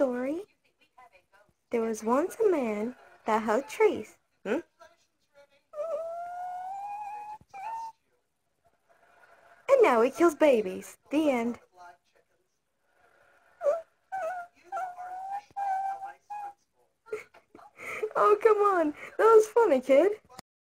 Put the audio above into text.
story. There was once a man that hugged trees. Hmm? And now he kills babies. The end. Oh, come on. That was funny, kid.